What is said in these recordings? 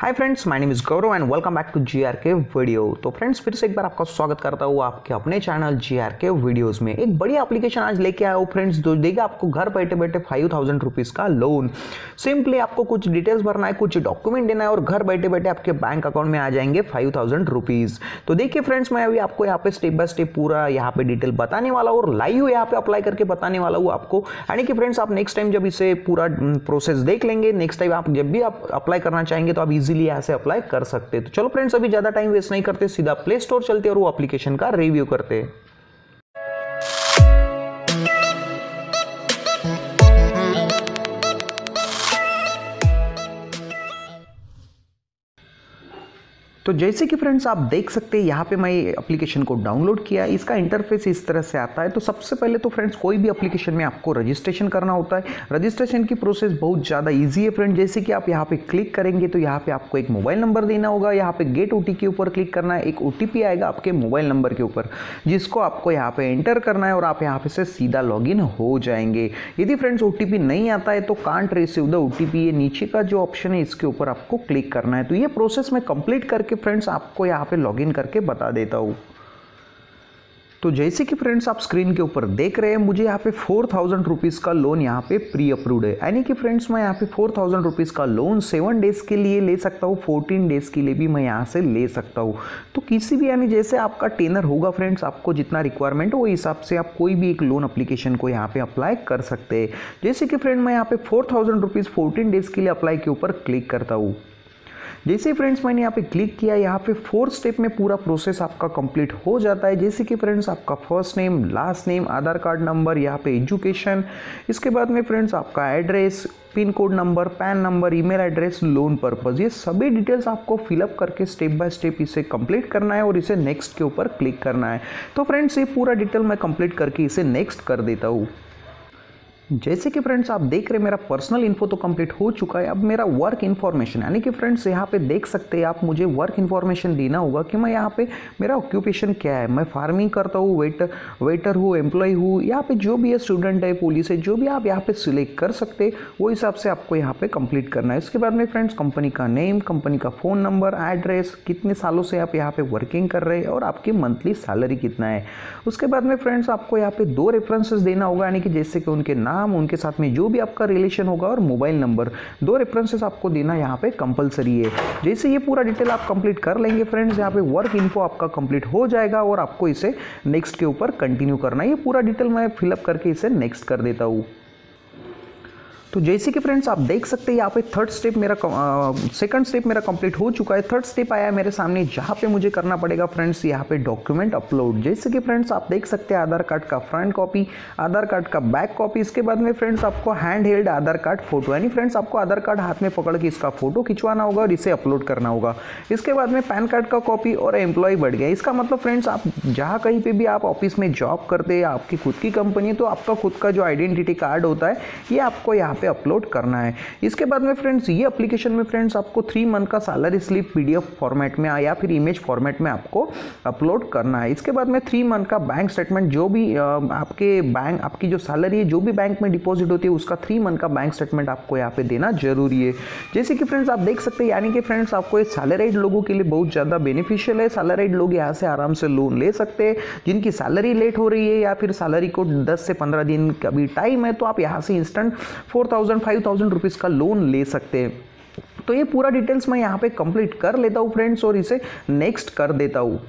Hi friends my name is Gaurav and welcome back to G R K video तो friends फिर से एक बार आपका स्वागत करता हूँ आपके अपने channel G R K videos में। एक बड़ी एप्लीकेशन आज लेके आया हूँ फ्रेंड्स जो देगा आपको घर बैठे बैठे फाइव थाउज़ेंड रुपीज़ का लोन सिंपली आपको कुछ डिटेल्स भरना है, कुछ डॉक्यूमेंट देना है और घर बैठे बैठे आपके बैंक अकाउंट में आ जाएँगे फाइव थाउज़ेंड रुपीज़ तो देखिए फ्रेंड्स मैं अभी आपको यहाँ पे स्टेप बाय स्टेप पूरा यहाँ पे डिटेल बताने वाला हूँ और लाइव यहाँ पे अप्लाई करके बताने वाला हूँ आपको। यानी कि फ्रेंड्स आप नेक्स्ट टाइम जब इसे पूरा प्रोसेस देख लेंगे नेक्स्ट टाइम आप जब भी आप अप्लाई करना चाहेंगे तो आप इजीली यहाँ से अप्लाई कर सकते तो चलो फ्रेंड्स अभी ज़्यादा टाइम वेस्ट नहीं करते, सीधा प्ले स्टोर चलते और वो एप्लीकेशन का रिव्यू करते तो जैसे कि फ्रेंड्स आप देख सकते हैं, यहाँ पे मैं एप्लीकेशन को डाउनलोड किया, इसका इंटरफेस इस तरह से आता है। तो सबसे पहले तो फ्रेंड्स कोई भी एप्लीकेशन में आपको रजिस्ट्रेशन करना होता है। रजिस्ट्रेशन की प्रोसेस बहुत ज़्यादा ईजी है फ्रेंड जैसे कि आप यहाँ पे क्लिक करेंगे तो यहाँ पे आपको एक मोबाइल नंबर देना होगा। यहाँ पे गेट ओ के ऊपर क्लिक करना है, एक ओटीपी आएगा आपके मोबाइल नंबर के ऊपर, जिसको आपको यहाँ पर एंटर करना है और आप यहाँ पे से सीधा लॉग हो जाएँगे। यदि फ्रेंड्स ओटीपी नहीं आता है तो कांट रिसीव द ओ ये नीचे का जो ऑप्शन है, इसके ऊपर आपको क्लिक करना है। तो ये प्रोसेस में कंप्लीट करके फ्रेंड्स आपको यहाँ पे लॉगिन करके बता देता हूँ। तो जैसे कि फ्रेंड्स आप स्क्रीन के ऊपर देख रहे हैं, मुझे यहाँ पे फोर थाउज़ेंड रुपीज़ का लोन यहाँ पे प्री अप्रूव्ड है। यानी कि फ्रेंड्स मैं यहाँ पे फोर थाउज़ेंड रुपीज़ का लोन सेवन डेज़ के लिए ले सकता हूँ फोर्टीन डेज़ के लिए भी मैं यहाँ से ले सकता हूँ। तो किसी भी, यानी जैसे आपका टेनर होगा फ्रेंड्स आपको जितना रिक्वायरमेंट हो हिसाब से आप कोई भी एक लोन अप्लीकेशन को यहाँ पे अप्लाई कर सकते हैं। जैसे कि फ्रेंड मैं यहाँ पे फोर थाउज़ेंड रुपीज़ डेज़ के लिए अप्लाई के ऊपर क्लिक करता हूँ। जैसे फ्रेंड्स मैंने यहाँ पे क्लिक किया, यहाँ पे फोर स्टेप में पूरा प्रोसेस आपका कंप्लीट हो जाता है। जैसे कि फ्रेंड्स आपका first name last name Aadhaar card number यहाँ पे एजुकेशन इसके बाद में फ्रेंड्स आपका address pin code number PAN number email address loan purpose ये सभी डिटेल्स आपको फिलअप करके स्टेप बाय स्टेप इसे कंप्लीट करना है और इसे नेक्स्ट के ऊपर क्लिक करना है। तो फ्रेंड्स ये पूरा डिटेल मैं कंप्लीट करके इसे नेक्स्ट कर देता हूँ। जैसे कि फ्रेंड्स आप देख रहे मेरा पर्सनल इन्फो तो कंप्लीट हो चुका है। अब मेरा वर्क इन्फॉर्मेशन यानी कि फ्रेंड्स यहाँ पे देख सकते हैं, आप मुझे वर्क इन्फॉर्मेशन देना होगा कि मैं यहाँ पे, मेरा ऑक्यूपेशन क्या है? मैं फ़ार्मिंग करता हूँ वेटर वेटर हूँ एम्प्लॉय हूँ, यहाँ पे जो भी है स्टूडेंट है पुलिस है, जो भी आप यहाँ पे सिलेक्ट कर सकते वो हिसाब से आपको यहाँ पे कंप्लीट करना है। इसके बाद में फ्रेंड्स कंपनी का नेम कंपनी का फ़ोन नंबर एड्रेस कितने सालों से आप यहाँ पे वर्किंग कर रहे हैं और आपकी मंथली सैलरी कितना है। उसके बाद में फ्रेंड्स आपको यहाँ पे दो रेफरेंसेस देना होगा, यानी कि जैसे कि उनके नाम नाम, उनके साथ में जो भी आपका रिलेशन होगा और मोबाइल नंबर दो रेफरेंसेस आपको देना यहाँ पे कंपलसरी है। जैसे ये पूरा डिटेल आप कंप्लीट कर लेंगे फ्रेंड्स यहाँ पे वर्क इन्फो आपका कंप्लीट हो जाएगा और आपको इसे नेक्स्ट के ऊपर कंटिन्यू करना ये पूरा डिटेल मैं फिलअप करके इसे नेक्स्ट कर देता हूँ। तो जैसे कि फ्रेंड्स आप देख सकते हैं, यहाँ पे थर्ड स्टेप मेरा सेकंड स्टेप मेरा कंप्लीट हो चुका है। थर्ड स्टेप आया है मेरे सामने, जहाँ पे मुझे करना पड़ेगा फ्रेंड्स यहाँ पे डॉक्यूमेंट अपलोड जैसे कि फ्रेंड्स आप देख सकते हैं आधार कार्ड का फ्रंट कॉपी आधार कार्ड का बैक कॉपी इसके बाद में फ्रेंड्स आपको hand held Aadhaar card photo यानी फ्रेंड्स आपको आधार कार्ड हाथ में पकड़ के इसका फ़ोटो खिंचवाना होगा और इसे अपलोड करना होगा। इसके बाद में पैन कार्ड का कॉपी और एम्प्लॉय बढ़ गया। इसका मतलब फ्रेंड्स आप जहाँ कहीं पर भी आप ऑफ़िस में जॉब करते हैं, आपकी खुद की कंपनी है तो आपका खुद का जो आइडेंटिटी कार्ड होता है, ये आपको यहाँ पे अपलोड करना है। इसके बाद में फ्रेंड्स ये एप्लीकेशन में फ्रेंड्स आपको थ्री मंथ का सैलरी स्लिप पीडीएफ फॉर्मेट में या फिर इमेज फॉर्मेट में आपको अपलोड करना है। इसके बाद में थ्री मंथ का बैंक स्टेटमेंट जो भी आपके बैंक आपकी जो सैलरी है, जो भी बैंक में डिपॉजिट होती है, उसका थ्री मंथ का बैंक स्टेटमेंट आपको यहाँ पे देना ज़रूरी है। जैसे कि फ्रेंड्स आप देख सकते हैं, यानी कि फ्रेंड्स आपको ये सैलराइड लोगों के लिए बहुत ज़्यादा बेनिफिशियल है। सैलराइड लोग यहाँ से आराम से लोन ले सकते हैं। जिनकी सैलरी लेट हो रही है या फिर सैलरी को 10 से 15 दिन का भी टाइम है तो आप यहाँ से instant four thousand, five thousand rupees का लोन ले सकते हैं। तो ये पूरा डिटेल्स मैं यहाँ पे कंप्लीट कर लेता हूँ फ्रेंड्स और इसे नेक्स्ट कर देता हूँ।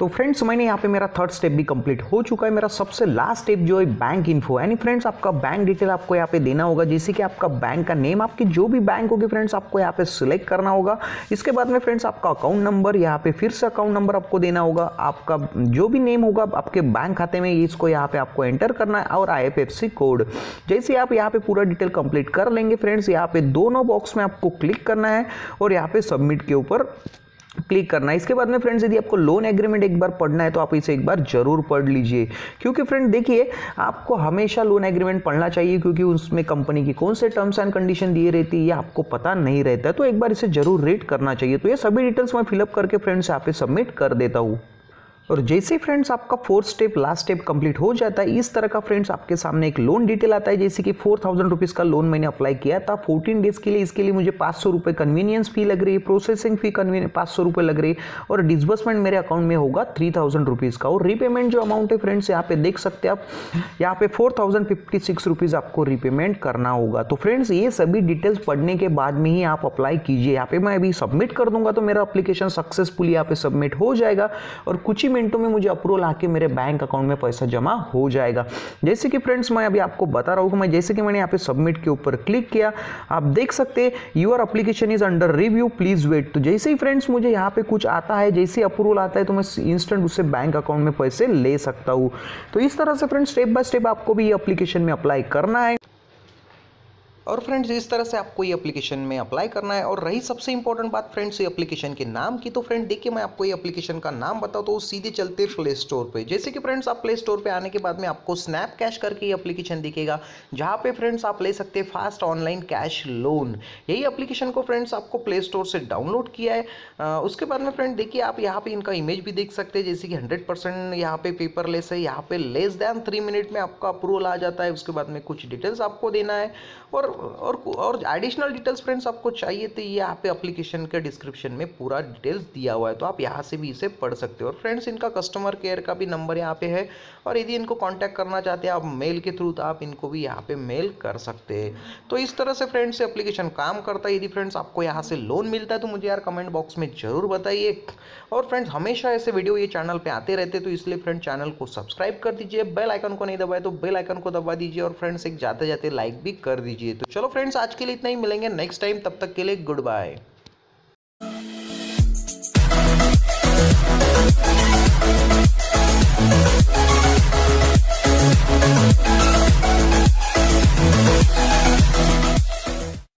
तो फ्रेंड्स मैंने यहाँ पे मेरा थर्ड स्टेप भी कंप्लीट हो चुका है। मेरा सबसे लास्ट स्टेप जो है बैंक इन्फो यानी फ्रेंड्स आपका बैंक डिटेल आपको यहाँ पे देना होगा, जैसे कि आपका बैंक का नेम आपकी जो भी बैंक होगी फ्रेंड्स आपको यहाँ पे सिलेक्ट करना होगा। इसके बाद में फ्रेंड्स आपका अकाउंट नंबर यहाँ पे फिर से अकाउंट नंबर आपको देना होगा। आपका जो भी नेम होगा, आपके बैंक खाते में इसको यहाँ पे आपको एंटर करना है और आई कोड जैसे आप यहाँ पे पूरा डिटेल कंप्लीट कर लेंगे फ्रेंड्स यहाँ पे दोनों बॉक्स में आपको क्लिक करना है और यहाँ पे सबमिट के ऊपर क्लिक करना इसके बाद में फ्रेंड्स, यदि आपको लोन एग्रीमेंट एक बार पढ़ना है तो आप इसे एक बार ज़रूर पढ़ लीजिए। क्योंकि फ्रेंड देखिए, आपको हमेशा लोन एग्रीमेंट पढ़ना चाहिए, क्योंकि उसमें कंपनी की कौन से टर्म्स एंड कंडीशन दिए रहती है, ये आपको पता नहीं रहता तो एक बार इसे ज़रूर रीड करना चाहिए। तो ये सभी डिटेल्स मैं फिलअप करके फ्रेंड्स यहाँ पे सबमिट कर देता हूँ। और जैसे फ्रेंड्स आपका fourth step last step complete हो जाता है, इस तरह का फ्रेंड्स आपके सामने एक लोन डिटेल आता है, जैसे कि फोर थाउज़ेंड रुपीज़ का लोन मैंने अप्लाई किया था फोर्टीन डेज़ के लिए इसके लिए मुझे पाँच सौ रुपये कन्वीनियंस फ़ी लग रही है प्रोसेसिंग फ़ी कन्वीनियंस पाँच सौ रुपये लग रही है और डिसबर्समेंट मेरे अकाउंट में होगा थ्री थाउज़ेंड रुपीज़ का और रीपेमेंट जो अमाउंट है फ्रेंड्स यहाँ पे देख सकते आप, यहाँ पे four thousand fifty six rupees आपको रीपेमेंट करना होगा। तो फ्रेंड्स ये सभी डिटेल्स पढ़ने के बाद में ही आप अप्लाई कीजिए, यहाँ पे मैं अभी सबमिट कर दूँगा तो मेरा अप्लीकेशन सक्सेसफुली यहाँ पे सबमिट हो जाएगा और कुछ ही मिनटों में मुझे अप्रूवल आके मेरे बैंक अकाउंट में पैसा जमा हो जाएगा। जैसे कि फ्रेंड्स मैं अभी आपको बता रहा हूँ मैं जैसे कि मैंने यहाँ पे सबमिट के ऊपर क्लिक किया, आप देख सकते your application is under review please wait तो जैसे ही फ्रेंड्स मुझे यहाँ पे कुछ आता है, जैसे अप्रूवल आता है तो मैं इंस्टेंट उससे बैंक अकाउंट में पैसे ले सकता हूँ। तो इस तरह से फ्रेंड्स स्टेप बाय स्टेप आपको भी ये अप्लीकेशन में अप्लाई करना है। और फ्रेंड्स इस तरह से आपको ये एप्लीकेशन में अप्लाई करना है। और रही सबसे इंपॉर्टेंट बात फ्रेंड्स ये एप्लीकेशन के नाम की। तो फ्रेंड देखिए, मैं आपको ये एप्लीकेशन का नाम बताऊँ तो सीधे चलते प्ले स्टोर पे। जैसे कि फ्रेंड्स आप प्ले स्टोर पे आने के बाद में आपको स्नैप कैश करके ये एप्लीकेशन दिखेगा, जहाँ पे फ्रेंड्स आप ले सकते हैं फास्ट ऑनलाइन कैश लोन यही एप्लीकेशन को फ्रेंड्स आपको प्ले स्टोर से डाउनलोड किया है। उसके बाद में फ्रेंड देखिए, आप यहाँ पे इनका इमेज भी देख सकते हैं, जैसे कि हंड्रेड परसेंट यहाँ पे पेपरलेस है, यहाँ पे लेस दैन थ्री मिनट में आपका अप्रूवल आ जाता है। उसके बाद में कुछ डिटेल्स आपको देना है। और और और एडिशनल डिटेल्स फ्रेंड्स आपको चाहिए तो ये यहाँ पे एप्लीकेशन के डिस्क्रिप्शन में पूरा डिटेल्स दिया हुआ है तो आप यहाँ से भी इसे पढ़ सकते हो। और फ्रेंड्स इनका कस्टमर केयर का भी नंबर यहाँ पे है, और यदि इनको कांटेक्ट करना चाहते हैं, आप मेल के थ्रू तो आप इनको भी यहाँ पे मेल कर सकते हैं। तो इस तरह से फ्रेंड्स एप्लीकेशन काम करता है। यदि फ्रेंड्स आपको यहाँ से लोन मिलता है तो मुझे यार कमेंट बॉक्स में ज़रूर बताइए। और फ्रेंड्स हमेशा ऐसे वीडियो ये चैनल पर आते रहते तो इसलिए फ्रेंड चैनल को सब्सक्राइब कर दीजिए बेल आइकन को नहीं दबाए तो बेल आइकन को दबा दीजिए, और फ्रेंड्स एक जाते जाते लाइक भी कर दीजिए। तो चलो फ्रेंड्स आज के लिए इतना ही। मिलेंगे नेक्स्ट टाइम तब तक के लिए गुड बाय